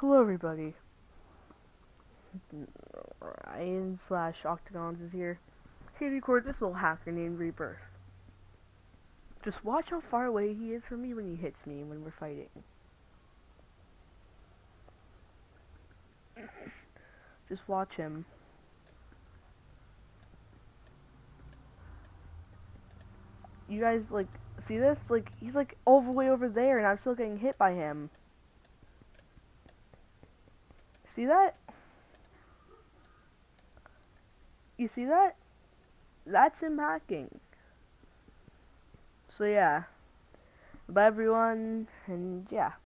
Hello, everybody. Ryan slash Octagons is here. Here to record this little hacker named Rebirth. Just watch how far away he is from me when he hits me when we're fighting. Just watch him. You guys, like, see this? Like, he's like all the way over there and I'm still getting hit by him. See that? You see that? That's him hacking. So yeah. Bye everyone, and yeah.